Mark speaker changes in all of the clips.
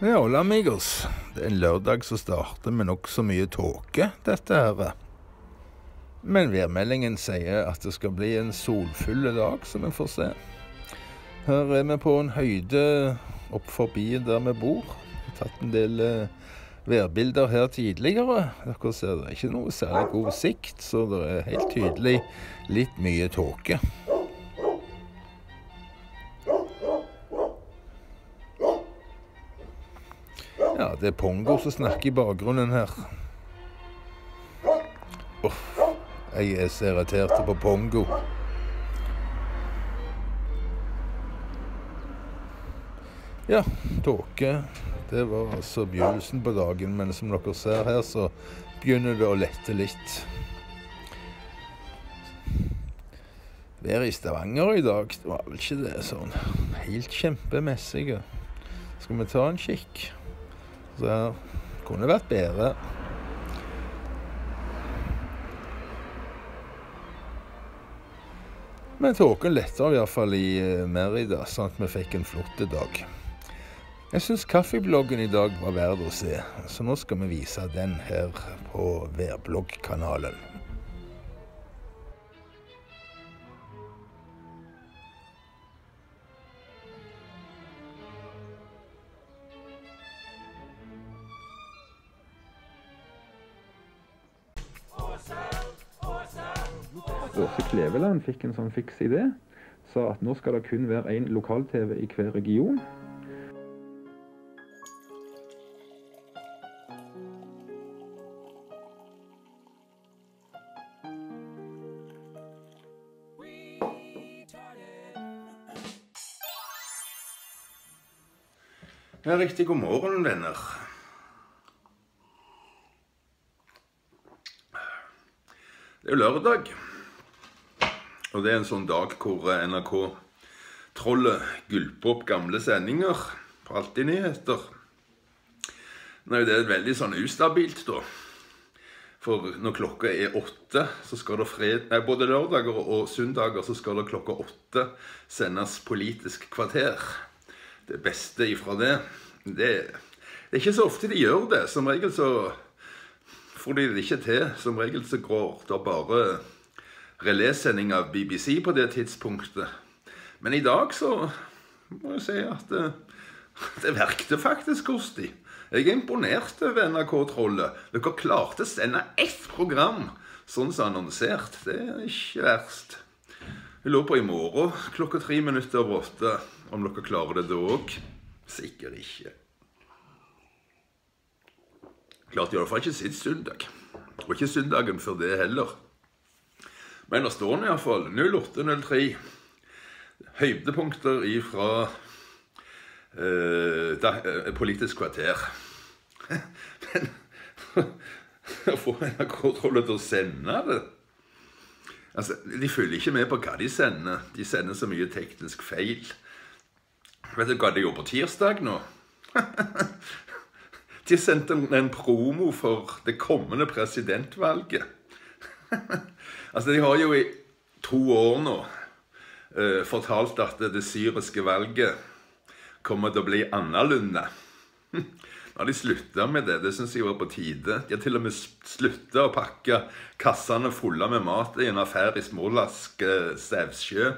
Speaker 1: Ja, hola amigos. Det er en lørdag som starter med nokså mye tåke, dette her. Men værmeldingen sier at det skal bli en solfull dag, så vi får se. Her er vi på en høyde opp forbi der vi bor. Jeg har tatt en del eh, værbilder her tidligere. Dere ser det er ikke noe særlig god sikt, så det er helt tydelig litt mye tåke. Det er Pongo som snakker i bakgrunnen her. Uff, jeg er så irritert på Pongo. Ja, tåke. Det var altså begynnelsen på dagen, men som dere ser her, så begynner det å lette litt. Været i Stavanger i dag det var vel ikke det sånn helt kjempemessig. Skal vi ta en kikk? Så det kunne vært bedre. Men tåken letta iallfall i eh, Merida, sånn at vi fikk en flott dag. Jeg syns kaffebloggen i dag var verd å se, så nå skal vi vise den her på Værbloggkanalen.
Speaker 2: Åse Kleveland fikk en sånn fiks idé. Sa at nå skal det kun være én lokal-TV i hver region.
Speaker 1: Ja, riktig god morgen, venner. Det er jo lørdag. Og det er en sånn dag hvor NRK-trollet gulper opp gamle sendinger på Alltid nyheter. Nå er det veldig sånn ustabilt, da. For når klokka er åtte, så skal det fred... Nei, både lørdager og søndager så skal det klokka åtte sendes Politisk kvarter. Det beste ifra det, det Det er ikke så ofte de gjør det. Som regel så får de det ikke til. Som regel så går det bare relésending av BBC på det tidspunktet. Men i dag så må jeg si at det, det verkte faktisk hos de. Jeg er imponert over NRK-trollet. Dere klarte å sende ett program sånn som annonsert. Det er ikke verst. Jeg lurer på i morgen klokka tre minutter over åtte om dere klarer det da òg. Sikkert ikke. Klarte iallfall ikke sist søndag. Og ikke søndagen før det heller. Men det står nå iallfall 0803. Høydepunkter ifra eh, da, eh, Politisk kvarter. Men å få NRK-trollet til å sende det Altså, De følger ikke med på hva de sender. De sender så mye teknisk feil. Vet du hva de gjorde på tirsdag nå? De sendte en promo for det kommende presidentvalget. Altså, de har jo i to år nå uh, fortalt at det syriske valget kommer til å bli annerledes. Nå har de slutta med det. Det syns jeg var på tide. De har til og med slutta å pakke kassene fulle med mat i en affære i Smålask uh, Stevsjø.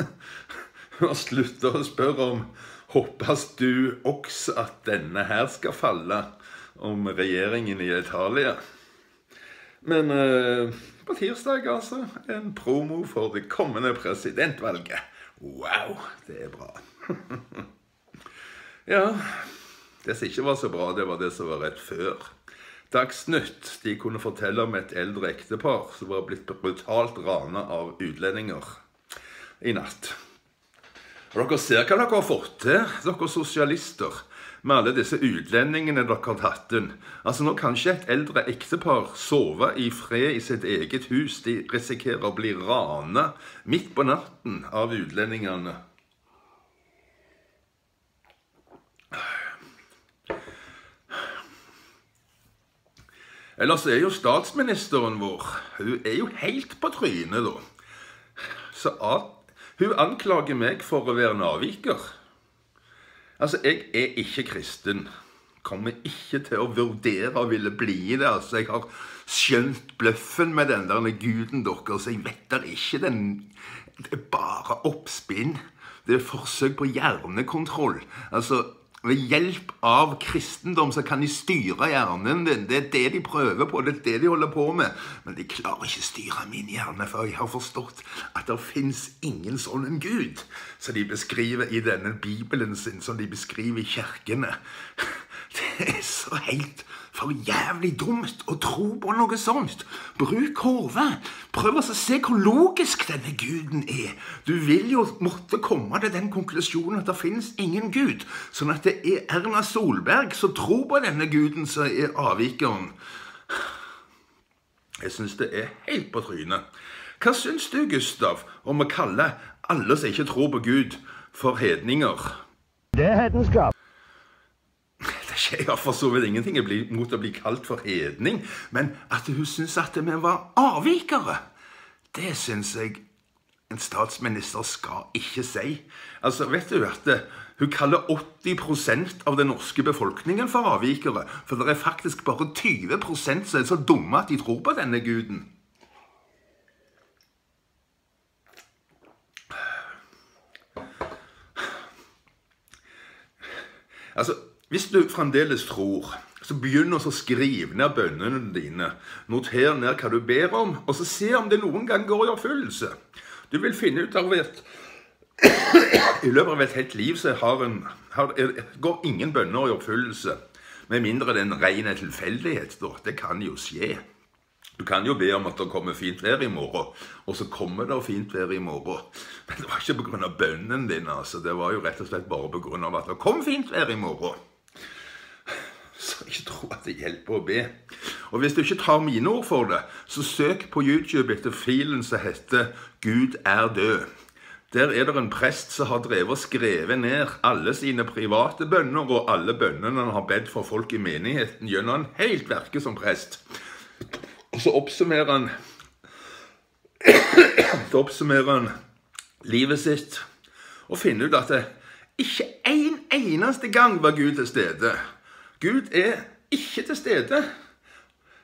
Speaker 1: Og slutta å spørre om håper du også at denne her skal falle om regjeringen i Italia? Men uh, på tirsdag, altså. En promo for det kommende presidentvalget. Wow, det er bra. ja. Det som ikke var så bra, det var det som var rett før. Dagsnytt de kunne fortelle om et eldre ektepar som var blitt brutalt rana av utlendinger i natt. Og dere ser hva dere har fått til, dere sosialister, med alle disse utlendingene dere har tatt inn. Altså, Nå kan ikke et eldre ektepar sove i fred i sitt eget hus. De risikerer å bli rana midt på natten av utlendingene. Ellers er jo statsministeren vår Hun er jo helt på trynet, da. Så at hun anklager meg for å være naviker. Altså, jeg er ikke kristen. Kommer ikke til å vurdere å ville bli det. Altså, jeg har skjønt bløffen med den der guden deres. Jeg vet da ikke. Den, det er bare oppspinn. Det er forsøk på hjernekontroll. Altså, ved hjelp av kristendom så kan de styre hjernen din. Det er det de prøver på, det er det de holder på med. Men de klarer ikke styre min hjerne, for jeg har forstått at det fins ingen sånn en gud som de beskriver i denne bibelen sin, som de beskriver i kirkene. Det er så helt for jævlig dumt å tro på noe sånt. Bruk hodet. Prøv å se hvor logisk denne guden er. Du vil jo måtte komme til den konklusjonen at det finnes ingen gud. Sånn at det er Erna Solberg som tror på denne guden som er avvikeren. Jeg syns det er helt på trynet. Hva syns du, Gustav, om å kalle alle som ikke tror på Gud, for hedninger?
Speaker 3: Det er hedenskap.
Speaker 1: Skjer for så vidt ingenting mot å bli kalt for hedning, men at hun syns at vi var avvikere, det syns jeg en statsminister skal ikke si. Altså, vet du at det, Hun kaller 80% av den norske befolkningen for avvikere. For det er faktisk bare 20 som er så dumme at de tror på denne guden. Altså, hvis du fremdeles tror, så begynn å skrive ned bønnene dine. Noter ned hva du ber om, og så se om det noen gang går i oppfyllelse. Du vil finne ut av at i løpet av et helt liv så har en, har, går ingen bønner i oppfyllelse. Med mindre det er en ren tilfeldighet. da. Det kan jo skje. Du kan jo be om at det kommer fint vær i morgen, og så kommer det fint vær i morgen. Men det var ikke pga. bønnen din. altså. Det var jo rett og slett bare pga. at det kom fint vær i morgen. Ikke tro at det hjelper å be. Og hvis du ikke tar mine ord for det, så søk på YouTube etter filen som heter 'Gud er død'. Der er det en prest som har drevet og skrevet ned alle sine private bønner og alle bønnene han har bedt for folk i menigheten gjennom en helt verke som prest. Og så oppsummerer han Så oppsummerer han livet sitt og finner ut at det ikke en eneste gang var Gud til stede. Gud er ikke til stede.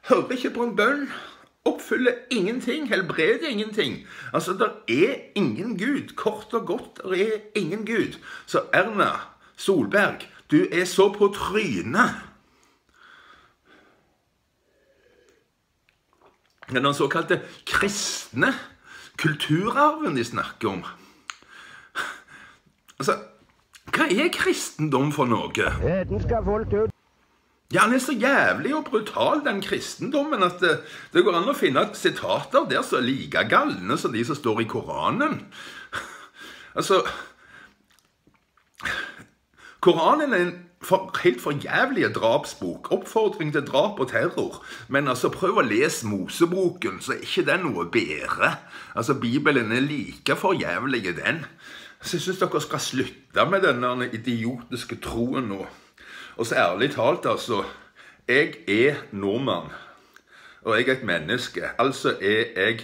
Speaker 1: Hører ikke på en bønn. Oppfyller ingenting. Helbreder ingenting. Altså, det er ingen Gud. Kort og godt, det er ingen Gud. Så Erna Solberg, du er så på trynet. Det er den såkalte kristne kulturarven de snakker om. Altså, hva er kristendom for noe?
Speaker 3: Heden skal folk ut.
Speaker 1: Ja, Han er så jævlig og brutal, den kristendommen, at det, det går an å finne sitater der som er like galne som de som står i Koranen. Altså Koranen er en for, helt forjævlig drapsbok. Oppfordring til drap og terror. Men altså, prøv å lese Moseboken, så er ikke den noe bedre. Altså, Bibelen er like forjævlig, den. Så jeg syns dere skal slutte med denne idiotiske troen nå. Og så ærlig talt, altså Jeg er nordmann. Og jeg er et menneske. Altså er jeg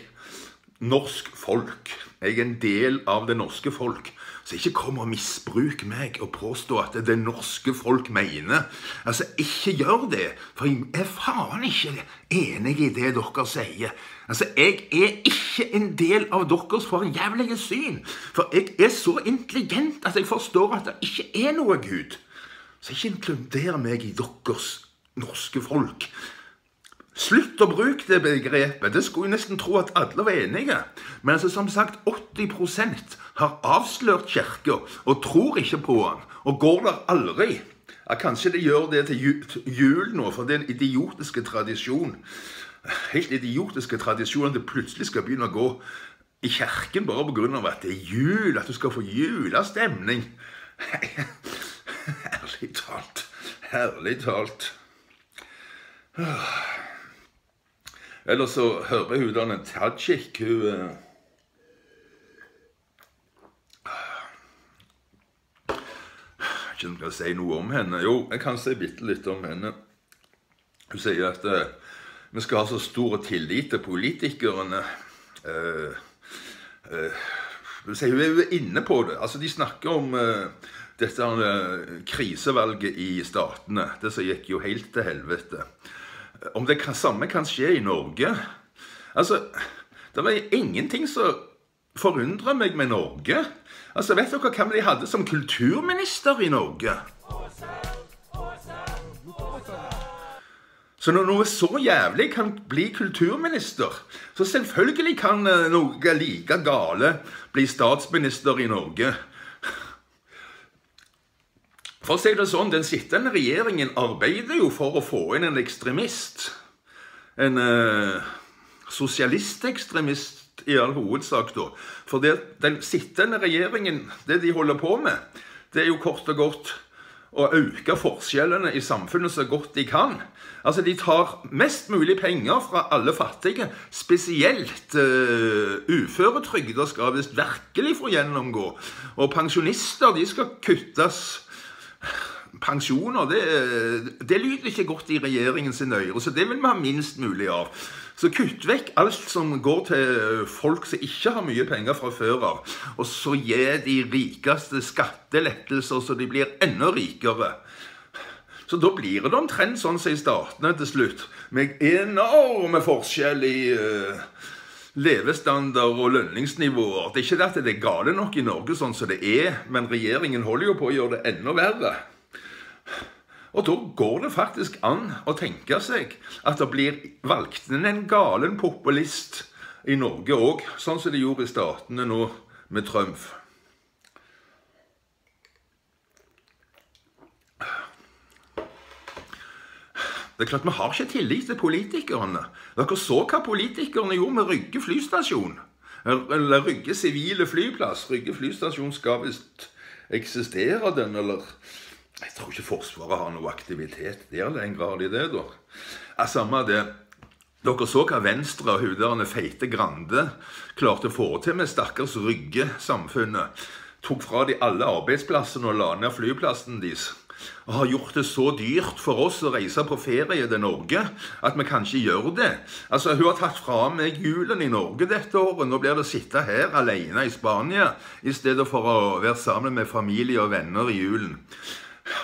Speaker 1: norsk folk. Jeg er en del av det norske folk. Så ikke kom og misbruk meg og påstå at det, norske folk mener. Altså, ikke gjør det. For jeg er faen ikke enig i det dere sier. Altså, Jeg er ikke en del av deres forjævlige syn. For jeg er så intelligent at jeg forstår at det ikke er noe Gud. Så ikke inkluder meg i deres norske folk. Slutt å bruke det begrepet. Det skulle jeg nesten tro at alle var enige. Men altså, som sagt, 80% har avslørt Kirka og tror ikke på den. Og går der aldri. Ja, kanskje de gjør det til jul nå, for det er en idiotiske tradisjon. Helt idiotiske tradisjon at det plutselig skal begynne å gå i kirken bare pga. at det er jul, at du skal få julestemning. Herlig talt. Herlig talt. Eller så hører hun den en Tajik Hun eh, Ikke om jeg kan si noe om henne. Jo, jeg kan si bitte litt om henne. Hun sier at uh, vi skal ha så stor tillit til politikerne. Uh, uh, hun sier hun er inne på det. Altså, De snakker om dette eh, krisevalget i statene, det som gikk jo helt til helvete. Om det samme kan skje i Norge Altså, det er ingenting som forundrer meg med Norge. Altså, Vet dere hvem de hadde som kulturminister i Norge? Så når noe så jævlig kan bli kulturminister, så selvfølgelig kan eh, noe like gale bli statsminister i Norge. For å si det sånn, Den sittende regjeringen arbeider jo for å få inn en ekstremist. En eh, sosialistekstremist i all hovedsak, da. For det, den sittende regjeringen, det de holder på med, det er jo kort og godt å øke forskjellene i samfunnet så godt de kan. Altså, De tar mest mulig penger fra alle fattige. Spesielt uh, uføretrygda skal visst virkelig få gjennomgå. Og pensjonister de skal kuttes. Pensjoner det, det lyder ikke godt i regjeringens øyre, så det vil vi ha minst mulig av. Så kutt vekk alt som går til folk som ikke har mye penger fra før av. Og så gi de rikeste skattelettelser så de blir enda rikere. Så da blir det omtrent sånn som i statene til slutt, med enorme forskjell i uh, levestandard og lønningsnivåer. Det er ikke det at det er gale nok i Norge sånn som det er, men regjeringen holder jo på å gjøre det enda verre. Og da går det faktisk an å tenke seg at det blir valgt en galen populist i Norge òg, sånn som de gjorde i Statene nå med Trump. Det er klart Vi har ikke tillit til politikerne. Dere så hva politikerne gjorde med Rygge flystasjon. Eller Rygge sivile flyplass. Rygge flystasjon skal visst eksistere, den, eller jeg tror ikke Forsvaret har noe aktivitet der lenger, har de det, da? Ja, samme det. Dere så hva Venstre og huderne feite Grande klarte å få til med stakkars Rygge-samfunnet. Tok fra de alle arbeidsplassene og la ned flyplassen deres. Og har gjort det så dyrt for oss å reise på ferie til Norge at vi kanskje gjør det. Altså, Hun har tatt fra meg julen i Norge dette året. Nå blir det å sitte her alene i Spania i stedet for å være sammen med familie og venner i julen.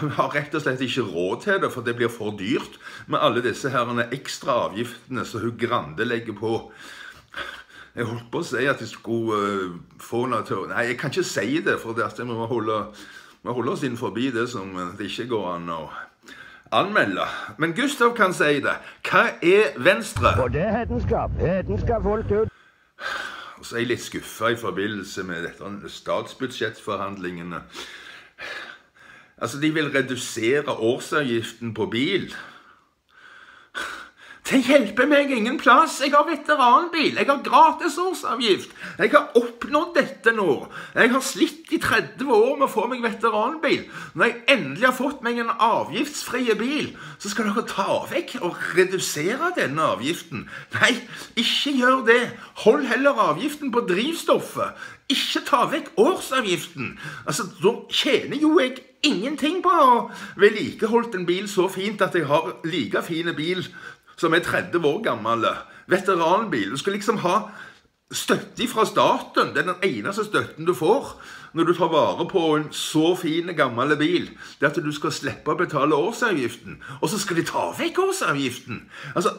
Speaker 1: Vi har rett og slett ikke råd til det, for det blir for dyrt med alle disse herrene ekstra avgiftene som hun Grande legger på. Jeg holdt på å si at jeg skulle uh, få henne til å Nei, jeg kan ikke si det, for det vi må holde, må holder oss inn forbi det som det ikke går an å anmelde. Men Gustav kan si det. Hva er Venstre?
Speaker 3: Og det er hedenskap. Hedenskap fullt ut.
Speaker 1: Så er jeg litt skuffa i forbindelse med dette statsbudsjettforhandlingene. Altså, de vil redusere årsavgiften på bil. Det hjelper meg ingen plass. Jeg har veteranbil. Jeg har gratis årsavgift. Jeg har oppnådd dette nå. Jeg har slitt i 30 år med å få meg veteranbil. Når jeg endelig har fått meg en avgiftsfrie bil, så skal dere ta vekk og redusere denne avgiften. Nei, ikke gjør det. Hold heller avgiften på drivstoffet. Ikke ta vekk årsavgiften. Altså, Da tjener jo jeg ingenting på å vedlikeholdt en bil så fint at jeg har like fine bil som er 30 år gammel. Veteranbil. Du skal liksom ha støtte fra staten. Det er den eneste støtten du får når du tar vare på en så fin, gammel bil. Det er at du skal slippe å betale årsavgiften. Og så skal de ta vekk årsavgiften. Altså,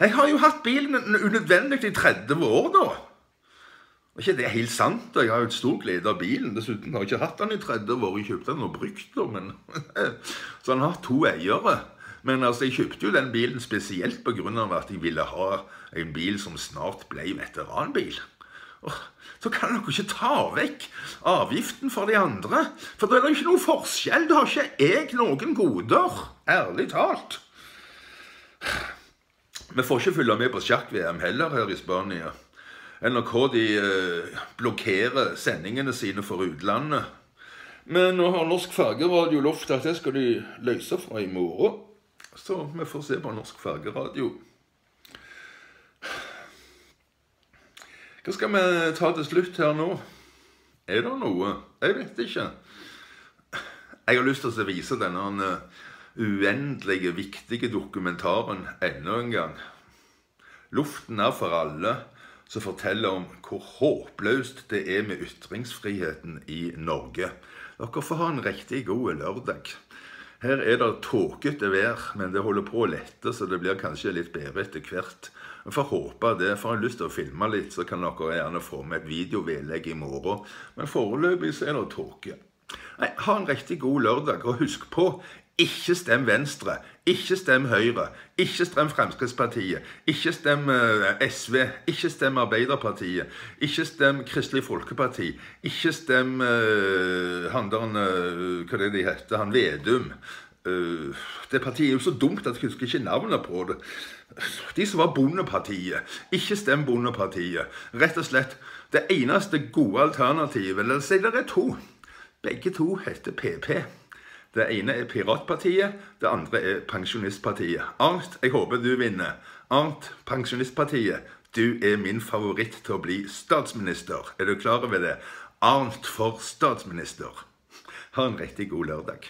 Speaker 1: Jeg har jo hatt bilen unødvendig i 30 år da. Og ikke det er helt sant, og jeg har jo et stor glede av bilen. Dessuten har jeg ikke hatt den i 30 år. Jeg kjøpte den og brukt den, men Så den har to eiere. Men altså, jeg kjøpte jo den bilen spesielt pga. at jeg ville ha en bil som snart ble veteranbil. Så kan dere ikke ta vekk avgiften for de andre. For det er jo ikke noe forskjell. Da har ikke jeg noen goder. Ærlig talt. Vi får ikke følge med på sjakk-VM heller her i Spania. NRK de eh, blokkerer sendingene sine for utlandet. Men nå har Norsk Fargeradio lovt at det skal de løse fra i morgen. Så vi får se på Norsk Fargeradio. Hva skal vi ta til slutt her nå? Er det noe? Jeg vet ikke. Jeg har lyst til å vise denne uendelige, viktige dokumentaren enda en gang. Luften er for alle, som forteller om hvor håpløst det er med ytringsfriheten i Norge. Dere får ha en riktig god lørdag. Her er det tåkete vær, men det holder på å lette, så det blir kanskje litt bedre etter hvert. Vi får håpe det. Får jeg lyst til å filme litt, så kan dere gjerne få med et videovedlegg i morgen. Men foreløpig så er det tåke. Nei, Ha en riktig god lørdag, og husk på ikke stem Venstre, ikke stem Høyre, ikke stem Fremskrittspartiet, ikke stem eh, SV, ikke stem Arbeiderpartiet, ikke stem Kristelig Folkeparti, ikke stem uh, han der, uh, hva det de heter, han Vedum. Uh, det partiet er jo så dumt at jeg husker ikke navnet på det. De som var Bondepartiet. Ikke stem Bondepartiet. Rett og slett det eneste gode alternativet. Eller si det er to. Begge to heter PP. Det ene er Piratpartiet, det andre er Pensjonistpartiet. Arnt, jeg håper du vinner. Arnt, Pensjonistpartiet, du er min favoritt til å bli statsminister. Er du klar over det? Arnt for statsminister. Ha en riktig god lørdag.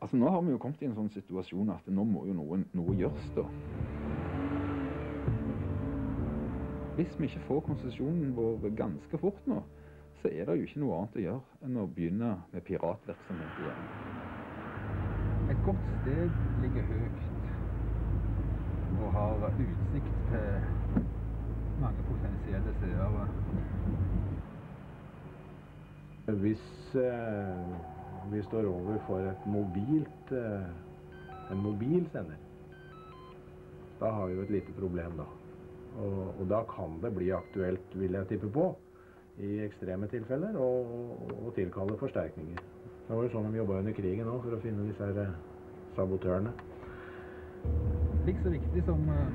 Speaker 2: Altså Nå har vi jo kommet i en sånn situasjon at nå må jo noe, noe gjøres, da. Hvis vi ikke får konsesjonen vår ganske fort nå, så er det jo ikke noe annet å gjøre enn å begynne med piratvirksomhet igjen. Et godt sted ligger høyt og har utsikt til mange potensielle seere.
Speaker 4: Hvis eh, vi står overfor et mobilt, eh, en mobil sender, da har vi jo et lite problem, da. Og, og da kan det bli aktuelt, vil jeg tippe på, i ekstreme tilfeller, og, og, og tilkalle forsterkninger. Det var jo sånn de jobba under krigen òg, for å finne disse her eh, sabotørene.
Speaker 2: Like så viktig som eh,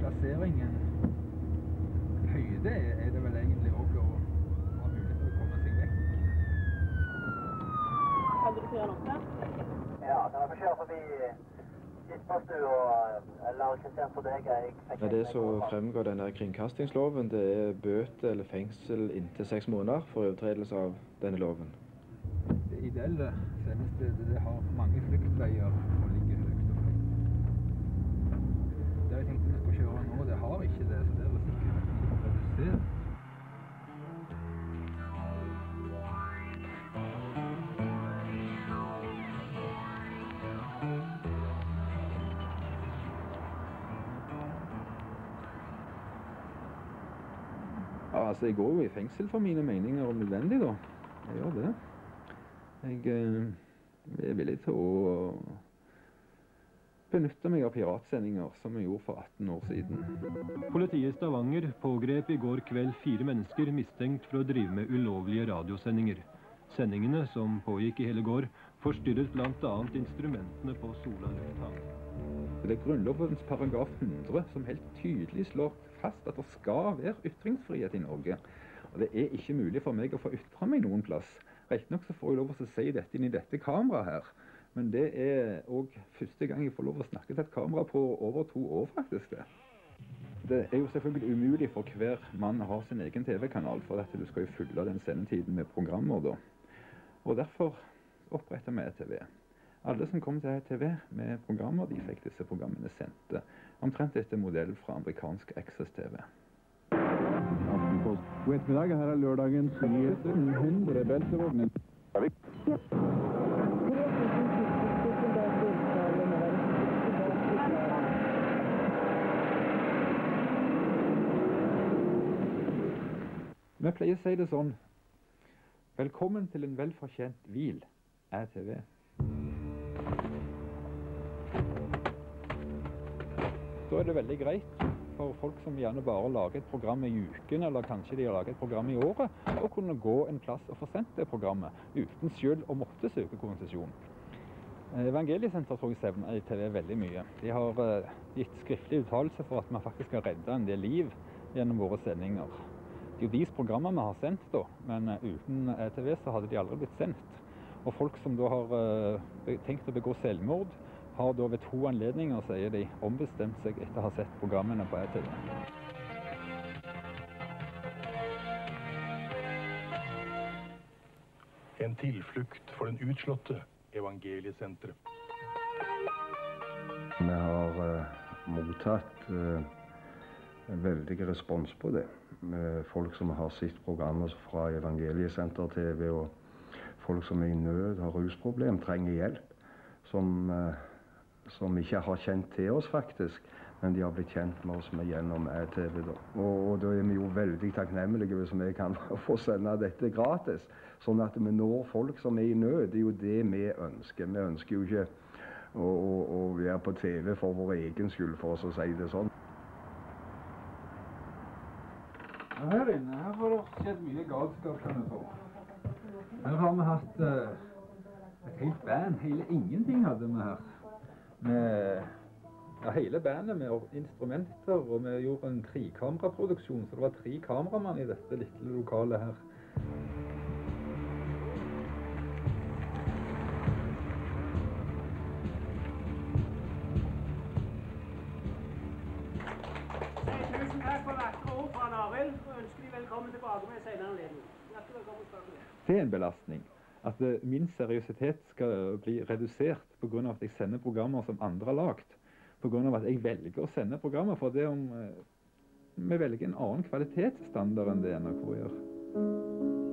Speaker 2: plasseringen høyde er, er det vel egentlig òg å ha mulighet til å komme seg vekk.
Speaker 5: Kan du kjøre noe?
Speaker 6: Ja, kan jeg få kjøre forbi
Speaker 2: Det som fremgår denne kringkastingsloven, det er bøter eller fengsel inntil seks måneder for overtredelse av denne loven. Det ideelle sendestedet det har mange fluktveier og ligger høyt og høyt. Det jeg tenkte vi skulle kjøre nå, det har ikke det, så det er sikkert redusert. Altså, jeg går jo i fengsel for mine meninger om nødvendig, da. Jeg gjør det. Jeg eh, er villig til å benytte meg av piratsendinger, som jeg gjorde for 18 år siden.
Speaker 7: Politiet i Stavanger pågrep i går kveld fire mennesker mistenkt for å drive med ulovlige radiosendinger. Sendingene, som pågikk i hele går, forstyrret bl.a. instrumentene på Sola lufthavn.
Speaker 2: Det er Grunnlovens paragraf 100 som helt tydelig slår fast at det skal være ytringsfrihet i Norge. Og det er ikke mulig for meg å få ytre meg noen plass. Riktignok får jeg lov til å si dette inn i dette kameraet her. Men det er òg første gang jeg får lov å snakke til et kamera på over to år, faktisk. det. Det er jo selvfølgelig umulig for hver mann å ha sin egen TV-kanal, for at du skal jo fylle den sendetiden med programmer da. Og derfor oppretter vi ETV. Alle som kom til ETV med programmer, de fikk disse programmene sendte. Omtrent etter modell fra amerikansk Access TV.
Speaker 8: God ettermiddag. Her er lørdagens nyheter. 100 beltevogner.
Speaker 2: Vi pleier å si det sånn Velkommen til en velfortjent hvil, ETV. Da er det veldig greit for folk som gjerne bare lager et program i uken, eller kanskje de har laget et program i året, å kunne gå en plass og få sendt det programmet uten selv å måtte søke konsesjon. Eh, Evangeliesenteret tror jeg sevner i TV veldig mye. De har eh, gitt skriftlig uttalelse for at vi faktisk har redda en del liv gjennom våre sendinger. Det er jo deres programmer vi har sendt, da, men eh, uten ETV så hadde de aldri blitt sendt. Og folk som da har tenkt å begå selvmord, har da ved to anledninger, sier de, ombestemt seg etter å ha sett programmene på ETV.
Speaker 9: En tilflukt for den utslåtte, evangeliesenteret.
Speaker 4: Vi har uh,
Speaker 5: mottatt uh, en veldig respons på det. Uh, folk som har sett programmet fra Evangeliesenter-TV, og folk som er i nød, har rusproblem, trenger hjelp. Som, som ikke har kjent til oss, faktisk. Men de har blitt kjent med oss med gjennom TV. Da. Og, og da er vi jo veldig takknemlige hvis vi kan få sende dette gratis. Sånn at vi når folk som er i nød. Det er jo det vi ønsker. Vi ønsker jo ikke å, å, å være på TV for vår egen skyld, for oss å si det sånn.
Speaker 2: Her inne her har det skjedd mye galskap. Her har vi hatt uh, et helt band. Hele ingenting hadde vi her. Med ja, hele bandet med instrumenter, og vi gjorde en trekameraproduksjon, så det var tre kameramann i dette lille lokalet her.
Speaker 10: Tusen takk for vakre ord fra Arild, og ønsker de velkommen tilbake med en senere anledning. Hjertelig velkommen tilbake.
Speaker 2: Det er en belastning. At eh, min seriøsitet skal bli redusert pga. at jeg sender programmer som andre har lagd. Pga. at jeg velger å sende programmer for det om eh, vi velger en annen kvalitetsstandard enn det NRK gjør.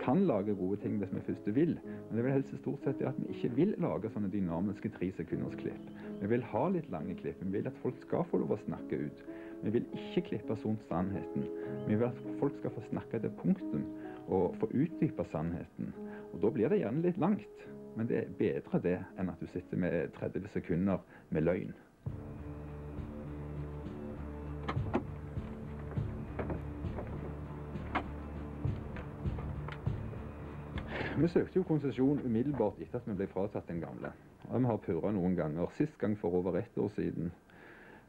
Speaker 2: Kan lage gode ting hvis vi først vil, men det vil helst stort sett at vi ikke vil lage sånne dynamiske tre sekunders klipp. Vi vil ha litt lange klipp. Vi vil at folk skal få lov å snakke ut. Vi vil ikke klippe sånn sannheten. Vi vil at folk skal få snakke til punktum og få utdype sannheten. Og da blir det gjerne litt langt, men det er bedre det enn at du sitter med 30 sekunder med løgn. Vi søkte jo konsesjon umiddelbart etter at vi ble fratatt den gamle. Og vi har purra noen ganger. Sist gang for over ett år siden.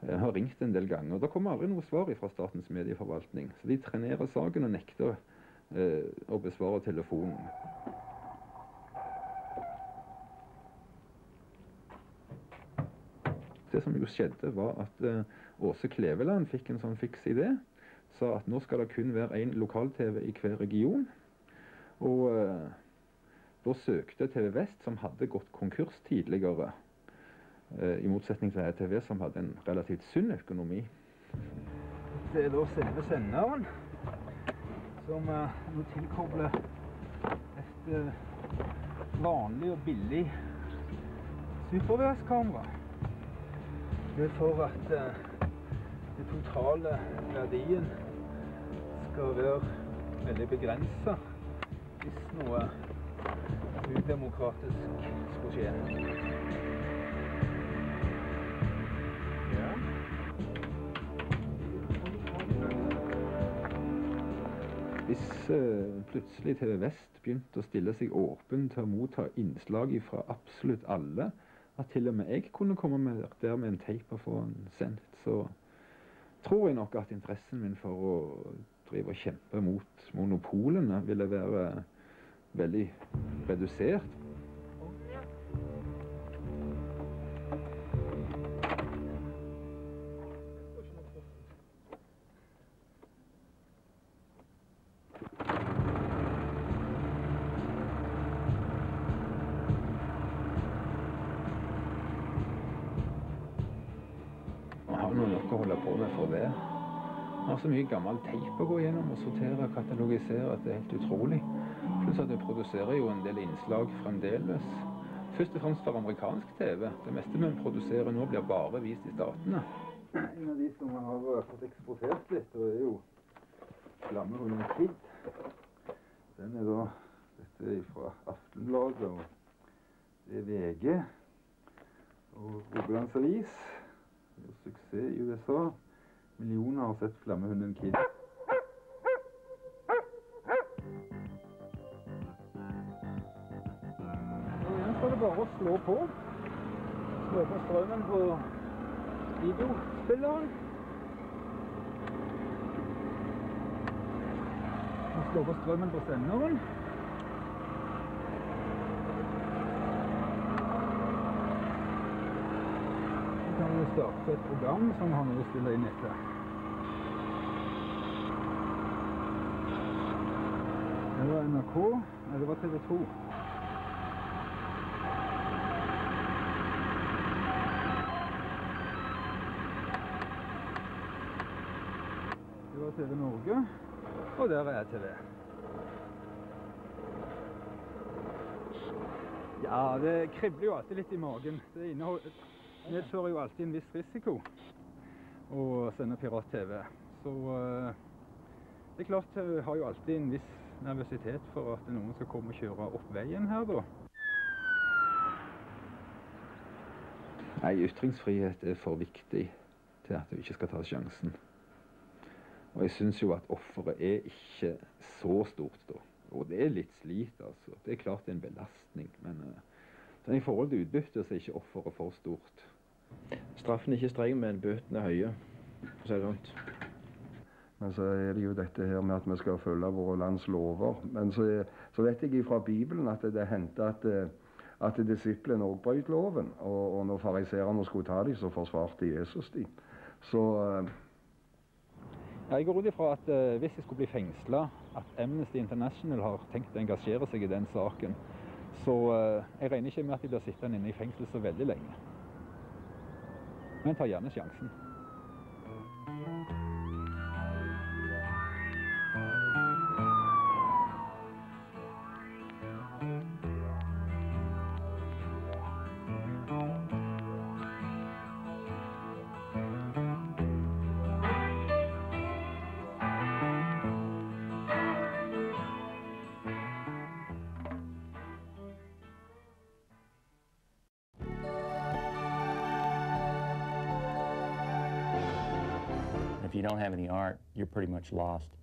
Speaker 2: Jeg har ringt en del ganger. Det kommer aldri noe svar fra Statens medieforvaltning. Så de trenerer saken og nekter eh, å besvare telefonen. Det som jo skjedde, var at eh, Åse Kleveland fikk en sånn fiks idé. Sa at nå skal det kun være én lokal-TV i hver region. Og eh, da søkte TV Vest, som hadde gått konkurs tidligere, eh, i motsetning til TV, som hadde en relativt sunn økonomi. Det er da selve senderen, som eh, nå tilkobler et eh, vanlig og billig superværskamera. Det er for at den totale verdien skal være veldig begrensa hvis noe udemokratisk skulle skje. Hvis uh, plutselig TV Vest begynte å stille seg åpen til å motta innslag fra absolutt alle, at til og med jeg kunne komme med der med en teip og få den sendt, så tror jeg nok at interessen min for å drive og kjempe mot monopolene ville være veldig redusert. Så mye gammel teip å gå gjennom og sortere og katalogisere at det er helt utrolig. Pluss at vi produserer jo en del innslag fremdeles. Først og fremst for amerikansk TV. Det meste vi produserer nå, blir bare vist i Statene. En av de som har fått eksportert litt, og er jo Flammehunden Kid. Den er da Dette er fra Aftenbladet, og det er VG. Og Rogalands Avis. Suksess i USA. Millioner har sett Flammehunden Kid. slå på. Slå på strømmen på videospilleren. Og slå på strømmen på senderen. Så kan vi starte et program som har noe å stille inn etter. Det var NRK, eller det var TV 2. TV Norge. Og der er TV. Ja, det kribler jo alltid litt i magen. Det medfører jo alltid en viss risiko å sende pirat-TV. Så eh, det er klart, jeg har jo alltid en viss nervøsitet for at noen skal komme og kjøre opp veien her, da. Nei, ytringsfrihet er for viktig til at du ikke skal ta sjansen. Og jeg syns jo at offeret er ikke så stort, da. Og det er litt slit, altså. Det er klart det er en belastning, men uh, sånn i forhold til utbytte så er ikke offeret for stort.
Speaker 11: Straffen er ikke streng, men bøtene er høye. For å si det sånt.
Speaker 5: Men så er det jo dette her med at vi skal følge våre lands lover. Men så, så vet jeg fra Bibelen at det hendte at, eh, at disiplene òg brøt loven. Og, og når fariseerne skulle ta dem, så forsvarte Jesus dem. Så eh,
Speaker 2: jeg går ut ifra at eh, hvis jeg skulle bli fengsla, at Amnesty International har tenkt å engasjere seg i den saken. Så eh, jeg regner ikke med at de blir sittende inne i fengsel så veldig lenge. Men tar gjerne sjansen.
Speaker 12: You don't have any art, you're pretty much lost.